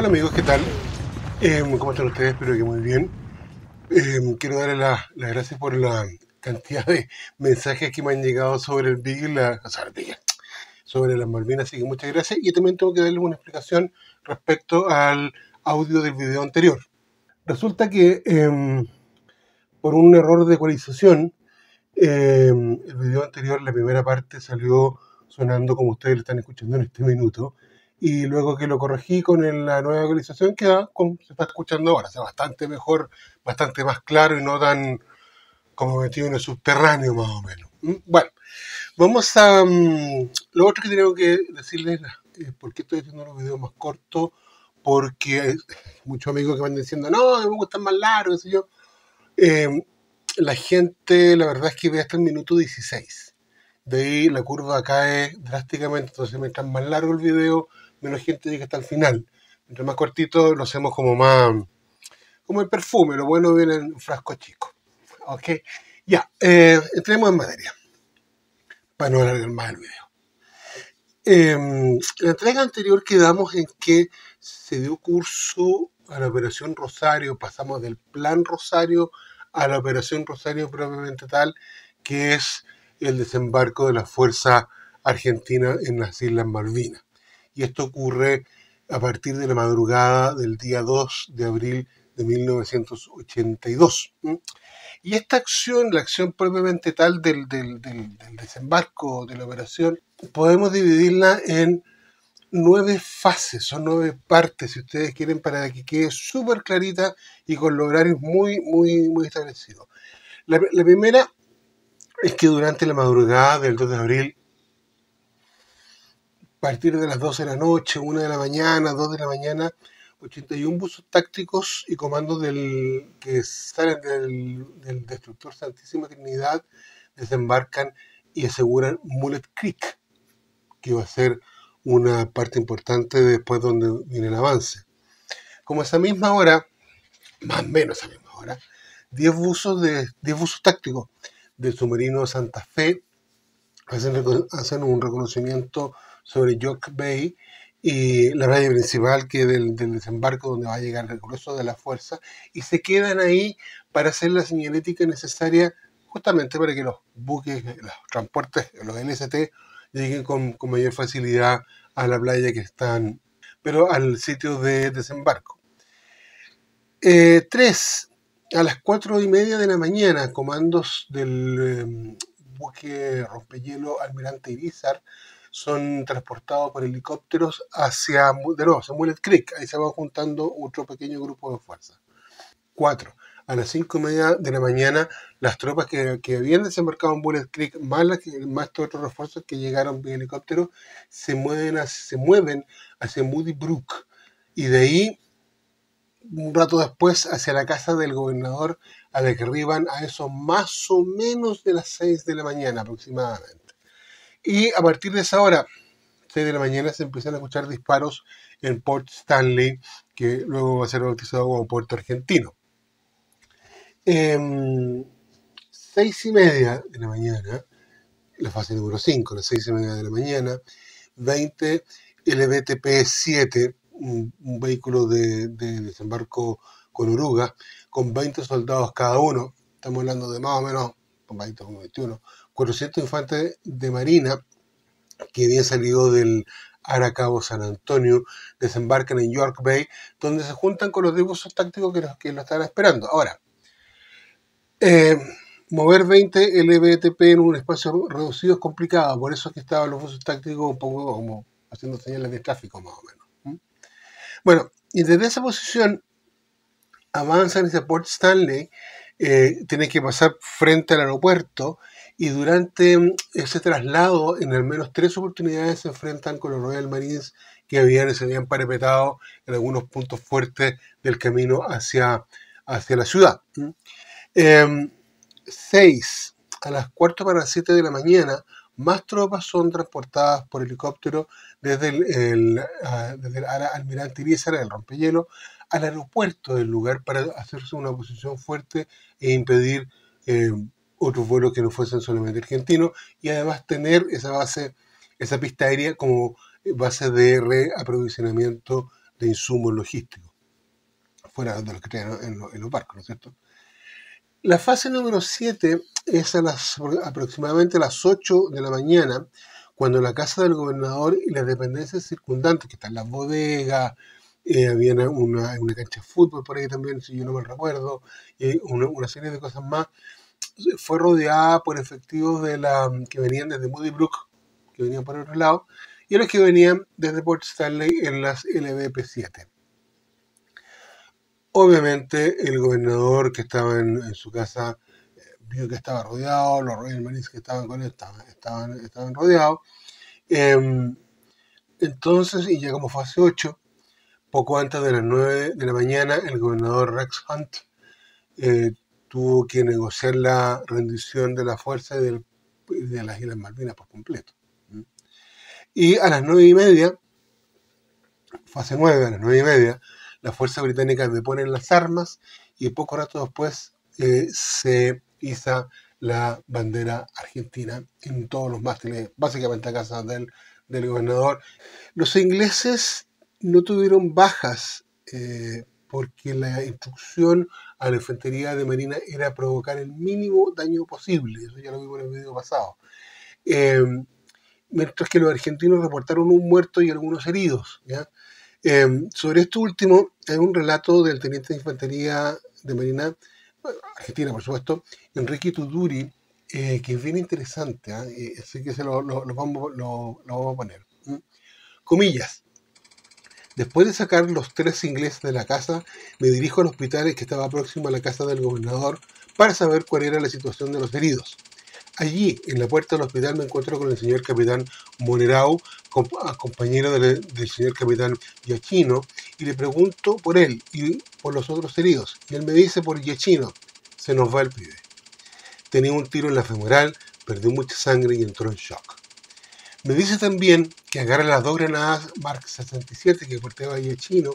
Hola amigos, ¿qué tal? Em, ¿Cómo están ustedes? Espero que muy bien. Em, quiero darles las gracias por la cantidad de mensajes que me han llegado sobre el Big, la, o sea, el sobre las Malvinas, así que muchas gracias. Y también tengo que darles una explicación respecto al audio del video anterior. Resulta que em, por un error de ecualización, el video anterior, la primera parte, salió sonando como ustedes lo están escuchando en este minuto y luego que lo corregí con la nueva actualización queda como se está escuchando ahora, o sea, bastante mejor, bastante más claro y no tan como metido en el subterráneo más o menos. ¿Mm? Bueno, vamos a... Mm, lo otro que tengo que decirles es eh, por qué estoy haciendo los videos más cortos, porque hay muchos amigos que van diciendo, no, me gustan más largos, yo. Em, la gente, la verdad es que ve hasta el minuto 16. De ahí la curva cae drásticamente, entonces mientras más largo el video, menos gente llega hasta el final. Mientras más cortito lo hacemos como más, como el perfume, lo bueno viene en frasco chico. Ok, ya, eh, entremos en materia, para no alargar más el video. Em, la entrega anterior quedamos en que se dio curso a la Operación Rosario, pasamos del Plan Rosario a la Operación Rosario propiamente tal, que es el desembarco de la Fuerza Argentina en las Islas Malvinas y esto ocurre a partir de la madrugada del día 2 de abril de 1982. Y esta acción, la acción propiamente tal del, desembarco de la operación, podemos dividirla en nueve fases o nueve partes, si ustedes quieren, para que quede súper clarita y con los horarios muy, muy, muy establecidos. La, la primera es que durante la madrugada del 2 de abril partir de las 12 de la noche, 1 de la mañana, 2 de la mañana, 81 buzos tácticos y comandos del, que salen del, destructor Santísima Trinidad desembarcan y aseguran Mullet Creek, que va a ser una parte importante después donde viene el avance. Como esa misma hora, más o menos esa misma hora, 10 buzos, de, 10 buzos tácticos del submarino Santa Fe hacen, un reconocimiento sobre York Bay y la playa principal que del, del desembarco donde va a llegar el grueso de la fuerza y se quedan ahí para hacer la señalética necesaria justamente para que los buques, los transportes, los LST lleguen con, mayor facilidad a la playa que están, pero al sitio de desembarco. Eh, tres, a las cuatro y media de la mañana, comandos del eh, buque rompehielo Almirante Irizar son transportados por helicópteros hacia, de nuevo, hacia Mullet Creek. Ahí se va juntando otro pequeño grupo de fuerza. Cuatro, a las cinco y media de la mañana, las tropas que, que habían desembarcado en Bullet Creek, más, las, más todos otros refuerzos que llegaron en helicóptero, se mueven, se mueven hacia Moody Brook. Y de ahí, un rato después, hacia la casa del gobernador, a la que arriban a eso más o menos de las seis de la mañana aproximadamente. Y a partir de esa hora, 6 de la mañana, se empiezan a escuchar disparos en Port Stanley, que luego va a ser bautizado como Puerto Argentino. Eh, seis y media de la mañana, la fase número 5, las seis y media de la mañana, 20 LBTP-7, un, vehículo de, desembarco con oruga, con 20 soldados cada uno, estamos hablando de más o menos, con 20 como 21, 400 infantes de marina que habían salido del Aracabo San Antonio, desembarcan en York Bay, donde se juntan con los dibujos tácticos que, los, que lo estaban esperando. Ahora, eh, mover 20 LBTP en un espacio reducido es complicado, por eso es que estaban los buzos tácticos un poco como haciendo señales de tráfico más o menos. Bueno, y desde esa posición avanzan hacia Port Stanley, eh, tienen que pasar frente al aeropuerto y durante mm, ese traslado, en al menos tres oportunidades se enfrentan con los Royal Marines que habían, se habían parapetado en algunos puntos fuertes del camino hacia, hacia la ciudad. Em, seis, a las cuarto para las siete de la mañana, más tropas son transportadas por helicóptero desde el, el, desde el almirante Irizar, el rompehielo, al aeropuerto del lugar para hacerse una posición fuerte e impedir eh, otros vuelos que no fuesen solamente argentinos y además tener esa base, esa pista aérea como base de reaprovisionamiento de insumos logísticos, fuera de los que traen en, los barcos, ¿no es cierto? La fase número 7 es a las, aproximadamente a las 8 de la mañana, cuando la casa del gobernador y las dependencias circundantes, que están las bodegas, eh, había una, una, cancha de fútbol por ahí también, si yo no me recuerdo, y una, una, serie de cosas más, fue rodeada por efectivos de la, que venían desde Moody Brook, que venían por otro lado, y los que venían desde Port Stanley en las LBP-7. Obviamente el gobernador que estaba en, su casa eh, vio que estaba rodeado, los Royal Marines que estaban con él estaban, estaban, estaban rodeados. Em, entonces, y ya como fase 8, poco antes de las 9 de la mañana, el gobernador Rex Hunt eh, tuvo que negociar la rendición de la fuerza de las Islas Malvinas por completo. Y a las 9 y media, fase 9, a las 9 y media, las fuerzas británicas deponen las armas y poco rato después eh, se iza la bandera argentina en todos los mástiles, básicamente a casa del gobernador. Los ingleses no tuvieron bajas eh, porque la instrucción a la infantería de marina era provocar el mínimo daño posible, eso ya lo vimos en el video pasado. Eh, mientras que los argentinos reportaron un muerto y algunos heridos. Eh, sobre esto último, hay un relato del teniente de infantería de marina, argentina por supuesto, Enrique Tuduri, que es bien interesante, así que se lo, vamos, lo, vamos, a poner. Comillas. Después de sacar los tres ingleses de la casa, me dirijo al hospital que estaba próximo a la casa del gobernador para saber cuál era la situación de los heridos. Allí, en la puerta del hospital, me encuentro con el señor capitán Monerau, compañero del, señor capitán Yachino, y le pregunto por él y por los otros heridos. Y él me dice por Yachino, se nos va el pibe. Tenía un tiro en la femoral, perdió mucha sangre y entró en shock. Me dice también que agarra las dos granadas Mark 67 que portaba ahí chino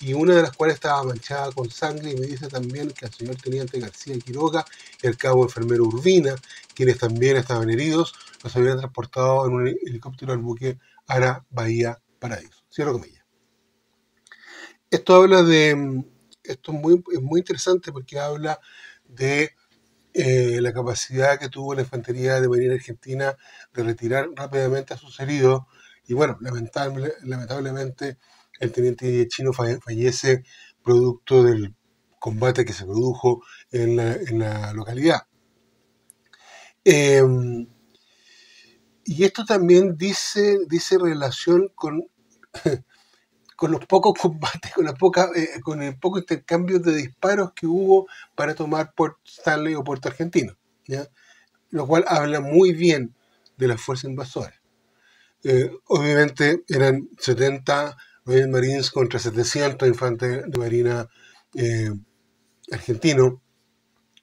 y una de las cuales estaba manchada con sangre y me dice también que al señor teniente García Quiroga y al cabo enfermero Urbina, quienes también estaban heridos, los habían transportado en un helicóptero al buque Ara Bahía Paraíso. Cierro comillas. Esto habla de, esto es muy, es muy interesante porque habla de eh, la capacidad que tuvo la infantería de marina argentina de retirar rápidamente a sus heridos. Y bueno, lamentable, lamentablemente el teniente chino fallece producto del combate que se produjo en la, localidad. Em, y esto también dice, dice relación con con los pocos combates, con, la poca, eh, con el poco intercambio de disparos que hubo para tomar Port Stanley o Puerto Argentino, lo cual habla muy bien de las fuerzas invasoras. Eh, obviamente eran 70 Royal Marines contra 700 infantes de marina eh, argentino,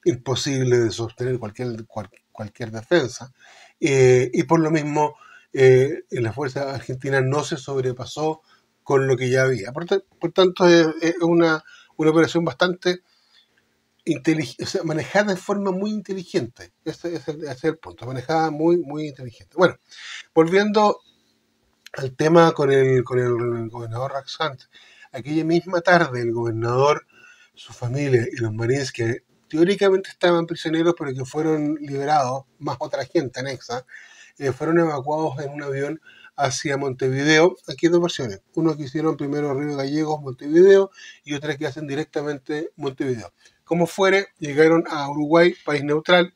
imposible de sostener cualquier, cualquier defensa, y por lo mismo en la fuerza argentina no se sobrepasó con lo que ya había. Por, tanto, es, una, operación bastante inteligente, manejada de forma muy inteligente. Ese, es el, punto, manejada muy, muy inteligente. Bueno, volviendo al tema con el, con el gobernador Raxant, aquella misma tarde el gobernador, su familia y los marines que teóricamente estaban prisioneros pero que fueron liberados, más otra gente anexa, eh, fueron evacuados en un avión hacia Montevideo. Aquí hay dos versiones. Uno que hicieron primero Río Gallegos, Montevideo, y otra que hacen directamente Montevideo. Como fuere, llegaron a Uruguay, país neutral,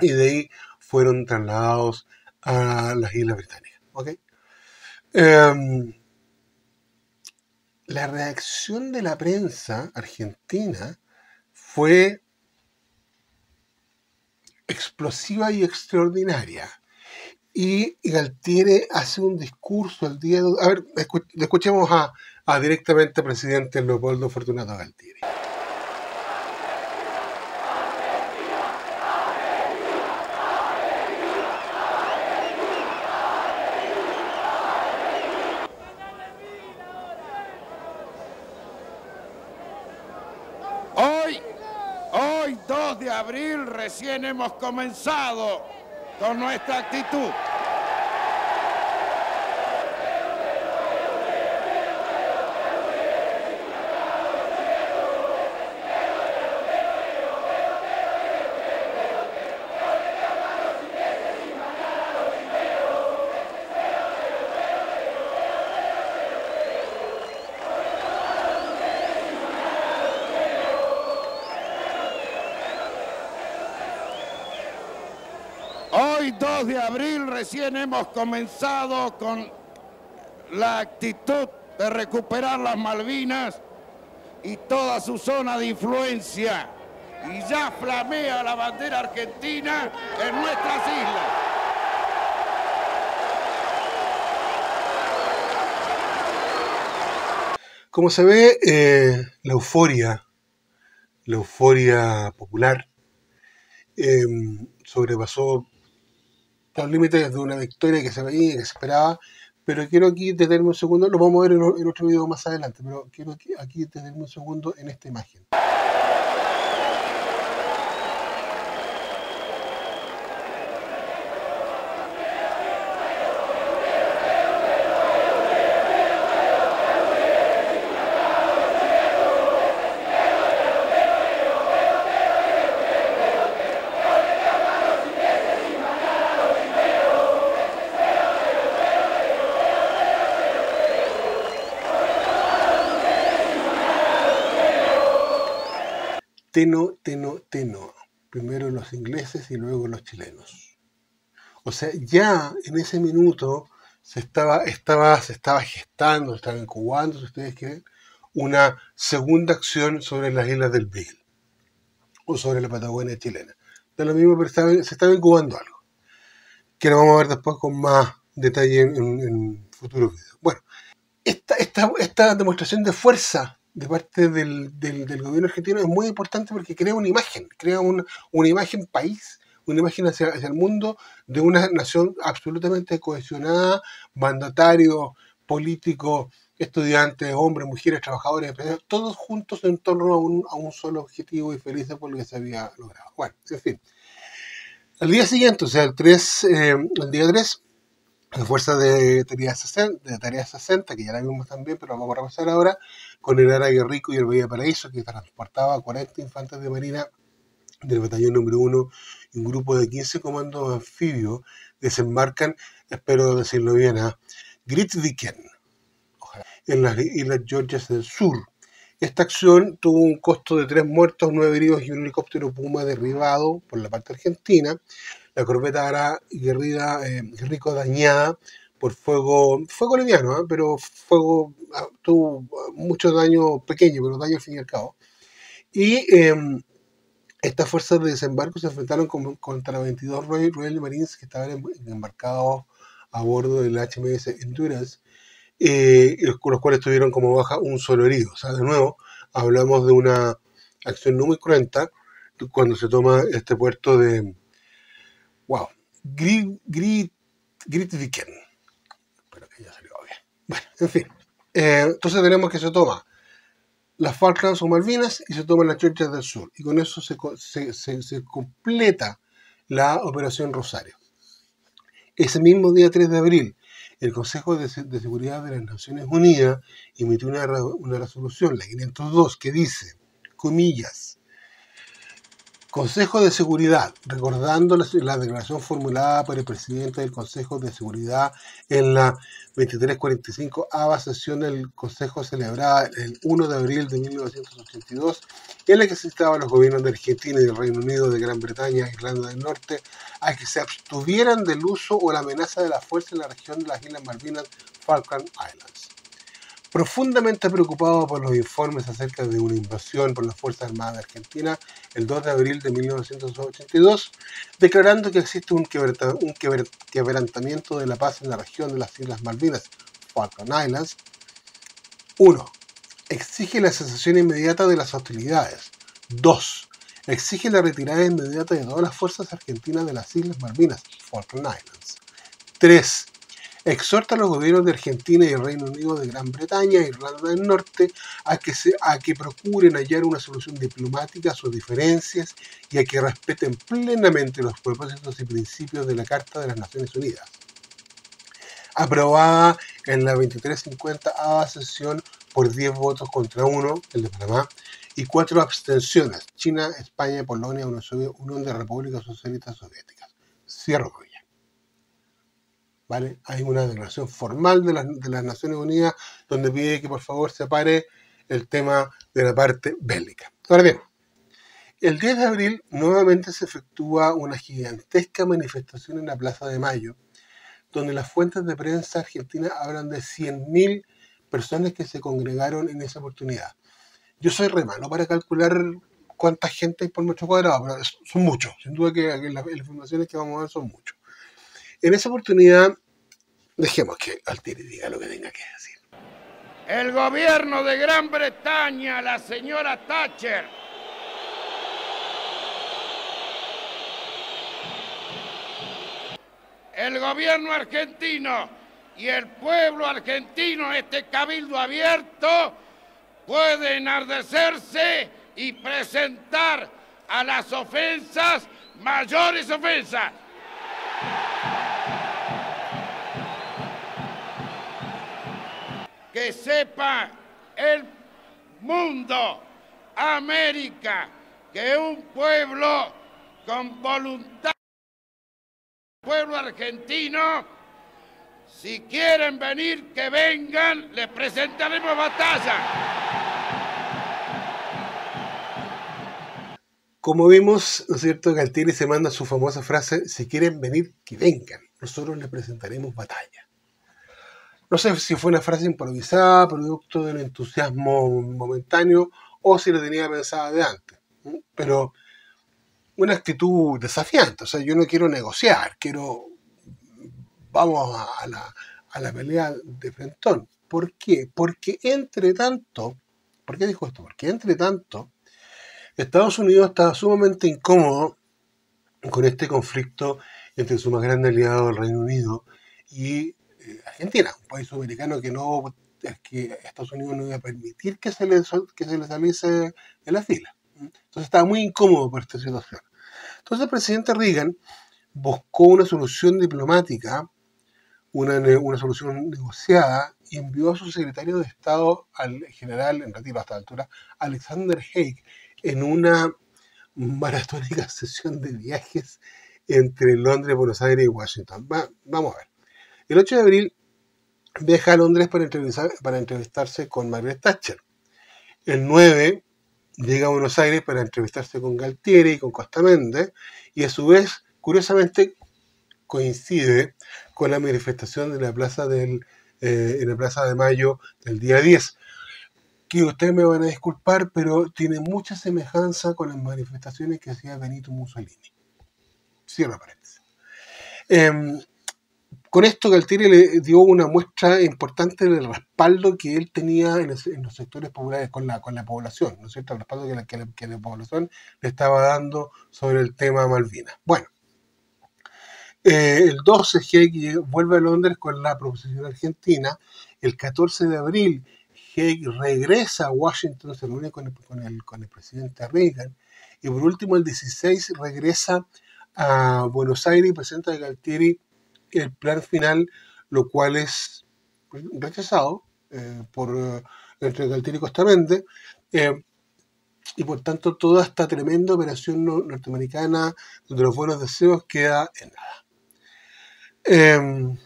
y de ahí fueron trasladados a las Islas Británicas. Em, la reacción de la prensa argentina fue explosiva y extraordinaria y Galtieri hace un discurso el día de... A ver, escuchemos a, directamente al presidente Leopoldo Fortunato Galtieri. Hoy, hoy 2 de abril, recién hemos comenzado con nuestra actitud. Hoy 2 de abril recién hemos comenzado con la actitud de recuperar las Malvinas y toda su zona de influencia. Y ya flamea la bandera argentina en nuestras islas. Como se ve, eh, la euforia, la euforia popular, eh, sobrepasó los límites de una victoria que se veía, que se esperaba, pero quiero aquí detenerme un segundo, lo vamos a ver en, otro video más adelante, pero quiero aquí, aquí detenerme un segundo en esta imagen. Teno, teno, teno. Primero los ingleses y luego los chilenos. O sea, ya en ese minuto se estaba, se estaba gestando, se estaba incubando, si ustedes quieren, una segunda acción sobre las islas del Beagle o sobre la Patagonia chilena. De lo mismo, pero se estaba incubando algo, que lo vamos a ver después con más detalle en, en, futuros videos. Bueno, esta demostración de fuerza de parte del, del, gobierno argentino es muy importante porque crea una imagen, crea una, una imagen país, una imagen hacia, hacia, el mundo de una nación absolutamente cohesionada, mandatario, político, estudiantes, hombres, mujeres, trabajadores, todos juntos en torno a un, a un solo objetivo y felices por lo que se había logrado. Bueno, en fin. Al día siguiente, o sea, el 3, eh, el día 3, la fuerza de tarea, 60, de tarea 60, que ya la vimos también, pero vamos a repasar ahora, con el Ara Rico y el Bahía Paraíso, que transportaba 40 infantes de marina del batallón número 1 y un grupo de 15 comandos anfibios desembarcan, espero decirlo bien, a Gritviken, en las Islas Georgias del Sur. Esta acción tuvo un costo de tres muertos, nueve heridos y un helicóptero Puma derribado por la parte argentina. La corbeta Ara Guerrida eh, Rico dañada por fuego, fuego liviano, ¿eh? pero fuego ah, tuvo muchos daños pequeños, pero daños al fin y al cabo. Y em, estas fuerzas de desembarco se enfrentaron contra 22 Royal, Marines que estaban embarcados a bordo del HMS Endurance, eh, con los cuales tuvieron como baja un solo herido. O sea, de nuevo, hablamos de una acción no muy cruenta cuando se toma este puerto de, wow, Grit, bueno, en fin. Eh, entonces tenemos que se toma las Falklands o Malvinas y se toman las Churchill del Sur. Y con eso se, se, completa la Operación Rosario. Ese mismo día 3 de abril, el Consejo de, Seguridad de las Naciones Unidas emitió una, una resolución, la 502, que dice, comillas, Consejo de Seguridad, recordando la, declaración formulada por el presidente del Consejo de Seguridad en la 2345 a sesión del Consejo celebrada el 1 de abril de 1982, en la que se a los gobiernos de Argentina y del Reino Unido, de Gran Bretaña e Irlanda del Norte a que se abstuvieran del uso o la amenaza de la fuerza en la región de las Islas Malvinas, Falkland Islands profundamente preocupado por los informes acerca de una invasión por las Fuerzas Armadas de Argentina el 2 de abril de 1982, declarando que existe un, quebrantamiento de la paz en la región de las Islas Malvinas, Falkland Islands. 1. Exige la cesación inmediata de las hostilidades. 2. Exige la retirada inmediata de todas las fuerzas argentinas de las Islas Malvinas, Falkland Islands. 3 exhorta a los gobiernos de Argentina y Reino Unido de Gran Bretaña e Irlanda del Norte a que, se, a que procuren hallar una solución diplomática a sus diferencias y a que respeten plenamente los propósitos y principios de la Carta de las Naciones Unidas. Aprobada en la 2350 a sesión por 10 votos contra 1, el de Panamá, y 4 abstenciones, China, España, Polonia, Unión de Repúblicas Socialistas Soviéticas. Cierro hay una declaración formal de las, Naciones Unidas donde pide que por favor se pare el tema de la parte bélica. Ahora bien, El 10 de abril nuevamente se efectúa una gigantesca manifestación en la Plaza de Mayo, donde las fuentes de prensa argentina hablan de 100.000 personas que se congregaron en esa oportunidad. Yo soy re malo para calcular cuánta gente hay por metro cuadrado, pero son muchos. Sin duda que las, informaciones que vamos a ver son muchos. En esa oportunidad, dejemos que Altieri diga lo que tenga que decir. El gobierno de Gran Bretaña, la señora Thatcher, el gobierno argentino y el pueblo argentino, este cabildo abierto, puede enardecerse y presentar a las ofensas mayores ofensas. Que sepa el mundo, América, que un pueblo con voluntad, pueblo argentino, si quieren venir, que vengan, les presentaremos batalla. Como vimos, ¿no es cierto? Galtieri se manda su famosa frase, si quieren venir, que vengan, nosotros les presentaremos batalla. No sé si fue una frase improvisada, producto del entusiasmo momentáneo, o si lo tenía pensada de antes. Pero una actitud desafiante, o sea, yo no quiero negociar, quiero, vamos a la, a la pelea de frentón. ¿Por qué? Porque entre tanto, ¿por qué dijo esto? Porque entre tanto, Estados Unidos estaba sumamente incómodo con este conflicto entre su más grande aliado, el Reino Unido, y Argentina, un país sudamericano que no que Estados Unidos no iba a permitir que se le, que se le saliese de la fila. Entonces estaba muy incómodo por esta situación. Entonces el presidente Reagan buscó una solución diplomática, una, una solución negociada, y envió a su secretario de Estado, al general en retiro hasta la altura, Alexander Haig, en una maratónica sesión de viajes entre Londres, Buenos Aires y Washington. vamos a ver. El 8 de abril viaja a Londres para, entrevistarse con Margaret Thatcher. El 9 llega a Buenos Aires para entrevistarse con Galtieri y con Costa Méndez. Y a su vez, curiosamente, coincide con la manifestación la plaza del, eh, en la Plaza de Mayo del día 10 que ustedes me van a disculpar, pero tiene mucha semejanza con las manifestaciones que hacía Benito Mussolini. Cierra paréntesis. Eh, con esto Galtieri le dio una muestra importante del respaldo que él tenía en, los sectores populares con la, con la población, ¿no es cierto? El respaldo que la, que la, población le estaba dando sobre el tema Malvinas. Bueno, eh, el 12 Haig vuelve a Londres con la proposición argentina. El 14 de abril Haig regresa a Washington, se reúne con el, con, el, presidente Reagan, y por último el 16 regresa a Buenos Aires y presenta a Galtieri el plan final, lo cual es rechazado eh, por eh, entre Galtieri y Costa eh, y por tanto toda esta tremenda operación norteamericana de los buenos deseos queda en nada.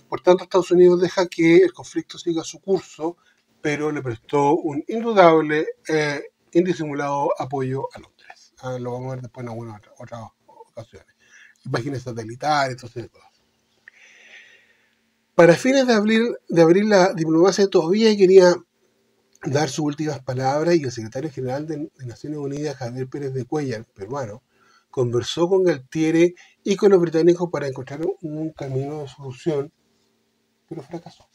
por tanto, Estados Unidos deja que el conflicto siga su curso pero le prestó un indudable, e indisimulado apoyo a Londres. Ah, lo vamos a ver después en algunas otras, ocasiones. Imágenes satelitales, entonces cosas. Para fines de abril, de abril, la diplomacia todavía quería dar sus últimas palabras y el secretario general de, Naciones Unidas, Javier Pérez de Cuellar, peruano, conversó con Galtieri y con los británicos para encontrar un camino de solución, pero fracasó.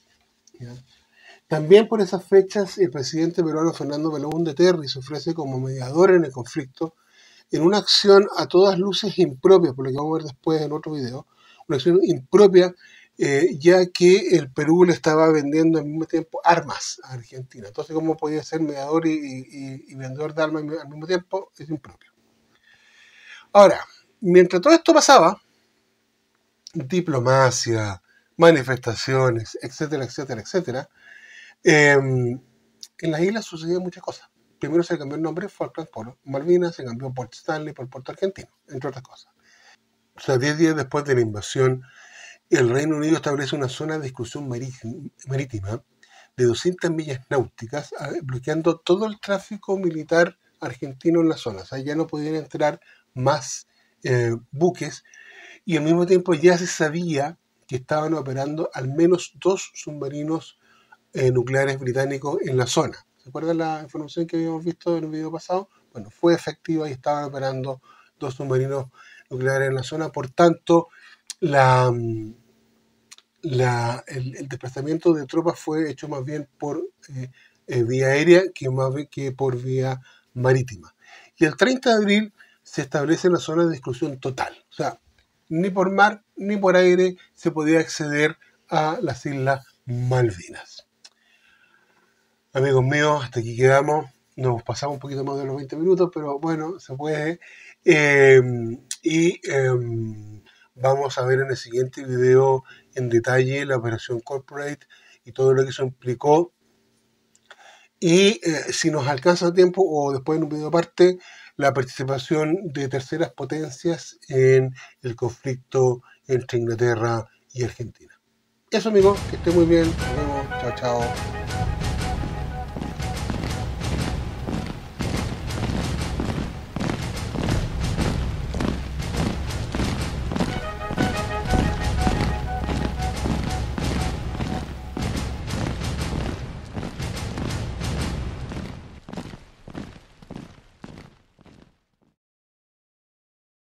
También por esas fechas, el presidente peruano Fernando de Terry se ofrece como mediador en el conflicto en una acción a todas luces impropia, por lo que vamos a ver después en otro video, una acción impropia, eh, ya que el Perú le estaba vendiendo al mismo tiempo armas a Argentina. Entonces, ¿cómo podía ser mediador y, vendedor de armas al mismo tiempo? Es impropio. Ahora, mientras todo esto pasaba, diplomacia, manifestaciones, etcétera, etcétera, etcétera, Em, en las islas sucedían muchas cosas. Primero se cambió el nombre Falkland por Malvinas, se cambió Port Stanley por Puerto Argentino, entre otras cosas. O sea, 10 días después de la invasión, el Reino Unido establece una zona de exclusión marítima de 200 millas náuticas, bloqueando todo el tráfico militar argentino en la zona, o sea, ya no podían entrar más eh, buques y al mismo tiempo ya se sabía que estaban operando al menos dos submarinos eh, nucleares británicos en la zona. ¿Se acuerdan la información que habíamos visto en el video pasado? Bueno, fue efectiva y estaban operando dos submarinos nucleares en la zona, por tanto, la, la, el, desplazamiento de tropas fue hecho más bien por eh, eh, vía aérea que, más que por vía marítima. Y el 30 de abril se establece la zona de exclusión total. O sea, ni por mar ni por aire se podía acceder a las Islas Malvinas. Amigos míos, hasta aquí quedamos. Nos pasamos un poquito más de los 20 minutos, pero bueno, se puede. Eh, y em, vamos a ver en el siguiente video en detalle la operación Corporate y todo lo que eso implicó. Y eh, si nos alcanza tiempo o después en un video aparte, la participación de terceras potencias en el conflicto entre Inglaterra y Argentina. Eso amigos, que esté muy bien. Nos vemos. Chao, chao.